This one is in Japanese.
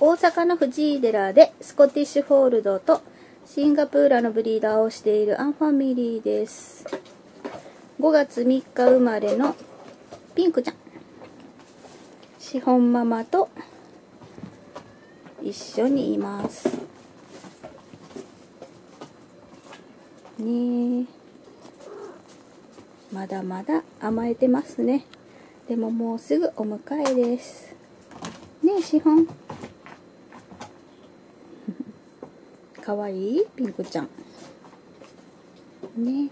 大阪の藤井寺でスコティッシュフォールドとシンガプーラのブリーダーをしているアンファミリーです。5月3日生まれのピンクちゃん。シフォンママと一緒にいます。ねまだまだ甘えてますね。でももうすぐお迎えです。ねえシフォン。かわい？いピンクちゃん。ね。